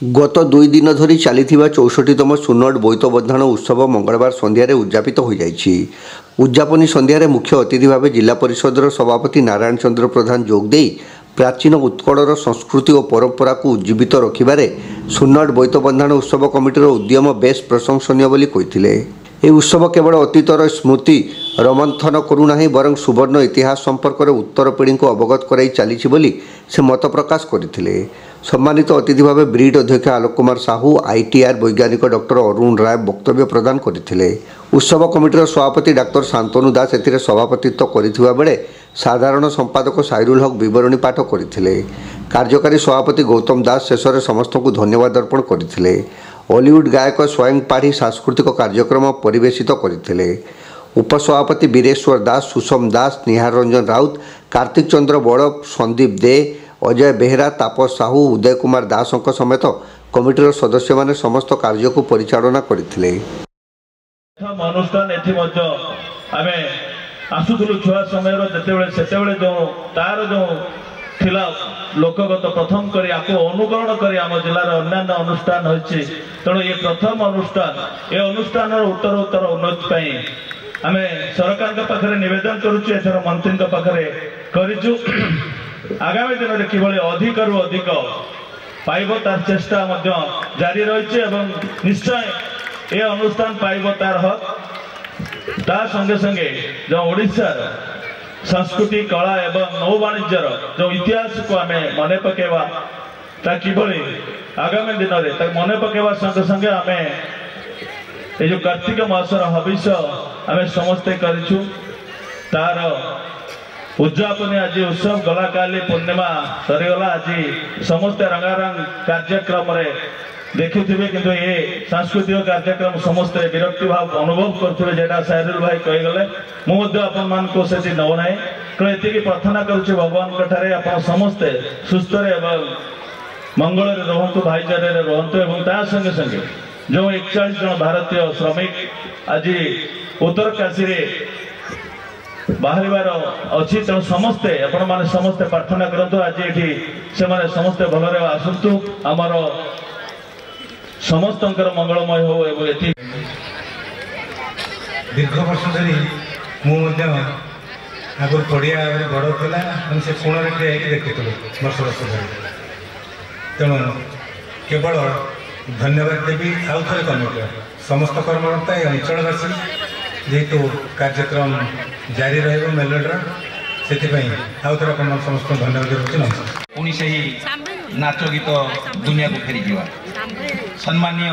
ଗତ ଦୁଇ ଦିନ ଧରି ଚାଲିଥିବା ଚଉଷଠିତମ ସୁନଟ ବୋଇତ ବନ୍ଦାଣ ଉତ୍ସବ ମଙ୍ଗଳବାର ସନ୍ଧ୍ୟାରେ ଉଦ୍ଯାପିତ ହୋଇଯାଇଛି। ଉଦ୍ଯାପନୀ ସନ୍ଧ୍ୟାରେ ମୁଖ୍ୟ ଅତିଥି ଭାବେ ଜିଲ୍ଲା ପରିଷଦର ସଭାପତି ନାରାୟଣ ଚନ୍ଦ୍ର ପ୍ରଧାନ ଯୋଗଦେଇ ପ୍ରାଚୀନ ଉତ୍କଳର ସଂସ୍କୃତି ଓ ପରମ୍ପରାକୁ ଉଜ୍ଜୀବିତ ରଖିବାରେ ସୁନଟ ବୋଇତ ବନ୍ଦାଣ ଉତ୍ସବ କମିଟିର ଉଦ୍ୟମ ବେଶ୍ ପ୍ରଶଂସନୀୟ ବୋଲି କହିଥିଲେ। ଏହି ଉତ୍ସବ କେବଳ ଅତୀତର ସ୍ମୃତି ରମନ୍ଥନ କରୁନାହିଁ ବରଂ ସୁବର୍ଣ୍ଣ ଇତିହାସ ସମ୍ପର୍କରେ ଉତ୍ତର ପିଢ଼ିଙ୍କୁ ଅବଗତ କରାଇ ଚାଲିଛି ବୋଲି ସେ ମତ ପ୍ରକାଶ କରିଥିଲେ। ସମ୍ମାନିତ ଅତିଥି ଭାବେ ବ୍ରିଡ୍ ଅଧ୍ୟକ୍ଷ ଆଲୋକ କୁମାର ସାହୁ ଆଇଟିଆର୍ ବୈଜ୍ଞାନିକ ଡକ୍ଟର ଅରୁଣ ରାୟ ବକ୍ତବ୍ୟ ପ୍ରଦାନ କରିଥିଲେ। ଉତ୍ସବ କମିଟିର ସଭାପତି ଡାକ୍ତର ଶାନ୍ତନୁ ଦାସ ଏଥିରେ ସଭାପତିତ୍ୱ କରିଥିବା ବେଳେ ସାଧାରଣ ସମ୍ପାଦକ ସାଇରୁଲ ହକ୍ ବିବରଣୀ ପାଠ କରିଥିଲେ। କାର୍ଯ୍ୟକାରୀ ସଭାପତି ଗୌତମ ଦାସ ଶେଷରେ ସମସ୍ତଙ୍କୁ ଧନ୍ୟବାଦ ଅର୍ପଣ କରିଥିଲେ। ଅଲିଉଡ୍ ଗାୟକ ସ୍ୱୟଂ ପାଢ଼ୀ ସାଂସ୍କୃତିକ କାର୍ଯ୍ୟକ୍ରମ ପରିବେଷିତ କରିଥିଲେ। ଉପସଭାପତି ବୀରେଶ୍ୱର ଦାସ ସୁଷମ ଦାସ ନିହାର ରଞ୍ଜନ ରାଉତ କାର୍ତ୍ତିକ ଚନ୍ଦ୍ର ବଡ଼ ସନ୍ଦୀପ ଦେ ଅଜୟ ବେହେରା ତାପସ ସାହୁ ଉଦୟ କୁମାର ଦାସଙ୍କ ସମେତ କମିଟିର ସଦସ୍ୟମାନେ ସମସ୍ତ କାର୍ଯ୍ୟକୁ ପରିଚାଳନା କରିଥିଲେ। ଆସୁଥିଲୁ ଛୁଆ ସମୟର ଯେତେବେଳେ ସେତେବେଳେ ଯେଉଁ ତାର ଯେଉଁ ଥିଲା ଲୋକଗତ। ପ୍ରଥମ କରି ଆକୁ ଅନୁକରଣ କରି ଆମ ଜିଲ୍ଲାର ଅନ୍ୟାନ୍ୟ ଅନୁଷ୍ଠାନ ହୋଇଛି। ତେଣୁ ଏ ପ୍ରଥମ ଅନୁଷ୍ଠାନ ଏ ଅନୁଷ୍ଠାନର ଉତ୍ତର ଉତ୍ତର ଉନ୍ନତି ପାଇଁ ଆମେ ସରକାରଙ୍କ ପାଖରେ ନିବେଦନ କରୁଛୁ ଏଥର ମନ୍ତ୍ରୀଙ୍କ ପାଖରେ କରିଛୁ। ଆଗାମୀ ଦିନରେ କିଭଳି ଅଧିକରୁ ଅଧିକ ପାଇବ ତାର ଚେଷ୍ଟା ମଧ୍ୟ ଜାରି ରହିଛି ଏବଂ ନିଶ୍ଚୟ ଏ ଅନୁଷ୍ଠାନ ପାଇବ ତାର ହକ୍। ତା ସଙ୍ଗେ ସଙ୍ଗେ ଯେଉଁ ଓଡ଼ିଶାର ସଂସ୍କୃତି କଳା ଏବଂ ନୌ ବାଣିଜ୍ୟର ଯେଉଁ ଇତିହାସକୁ ଆମେ ମନେ ପକାଇବା ତା କିଭଳି ଆଗାମୀ ଦିନରେ ତାକୁ ମନେ ପକାଇବା ସଙ୍ଗେ ସଙ୍ଗେ ଆମେ ଏ ଯେଉଁ କାର୍ତ୍ତିକ ମାସର ହବିଷ ଆମେ ସମସ୍ତେ କରିଛୁ ତାର ଉଦ୍ଯାପନୀ ଆଜି ଉତ୍ସବ ଗଲା କାଲି ପୂର୍ଣ୍ଣିମା ସରିଗଲା ଆଜି ସମସ୍ତେ ରଙ୍ଗାରଙ୍ଗ କାର୍ଯ୍ୟକ୍ରମରେ ଦେଖୁଥିବେ କିନ୍ତୁ ଏ ସାଂସ୍କୃତିକ କାର୍ଯ୍ୟକ୍ରମ ସମସ୍ତେ ବିରକ୍ତି ଭାବ ଅନୁଭବ କରୁଥିବେ ଯେଟା ସାଇରୁଲ ଭାଇ କହିଗଲେ ମୁଁ ମଧ୍ୟ ଆପଣମାନଙ୍କୁ ସେଠି ନେଉନାହିଁ ତେଣୁ ଏତିକି ପ୍ରାର୍ଥନା କରୁଛି ଭଗବାନଙ୍କ ଠାରେ ଆପଣ ସମସ୍ତେ ସୁସ୍ଥରେ ଏବଂ ମଙ୍ଗଳରେ ରୁହନ୍ତୁ ଭାଇଚାରାରେ ରୁହନ୍ତୁ ଏବଂ ତା ସଙ୍ଗେ ସଙ୍ଗେ ଯେଉଁ ଏକଚାଳିଶ ଜଣ ଭାରତୀୟ ଶ୍ରମିକ ଆଜି ଉତ୍ତରକାଶୀରେ ବାହାରିବାର ଅଛି ତେଣୁ ସମସ୍ତେ ଆପଣମାନେ ସମସ୍ତେ ପ୍ରାର୍ଥନା କରନ୍ତୁ ଆଜି ଏଠି ସେମାନେ ସମସ୍ତେ ଭଲରେ ଆସନ୍ତୁ। ଆମର ସମସ୍ତଙ୍କର ମଙ୍ଗଳମୟ ହଉ ଏବଂ ଏଠି ଦୀର୍ଘ ବର୍ଷ ଧରି ମୁଁ ମଧ୍ୟ ଆଗରୁ ପଡ଼ିଆ ଭାବରେ ବଡ଼ ଥିଲା ଆମେ ସେ କୋଣରେ ଠିଆ ହେଇକି ଦେଖୁଥିଲୁ ବର୍ଷ ବର୍ଷ ଧରି। ତେଣୁ କେବଳ ଧନ୍ୟବାଦ ଦେବି ଆଉ ଥରେ କମିଟିର ସମସ୍ତ କର୍ମକର୍ତ୍ତା ଏ ଅଞ୍ଚଳବାସୀ ଯେହେତୁ କାର୍ଯ୍ୟକ୍ରମ ଜାରି ରହିବ ମେଲୋଡ଼ିର ସେଥିପାଇଁ ଆଉ ଥରେ ଆପଣ ସମସ୍ତଙ୍କୁ ଧନ୍ୟବାଦ ଦେଉଛି। ନମସ୍କାର। ପୁଣି ସେହି ନାଚ ଗୀତ ଦୁନିଆକୁ ଫେରିଯିବା। सन्माननीय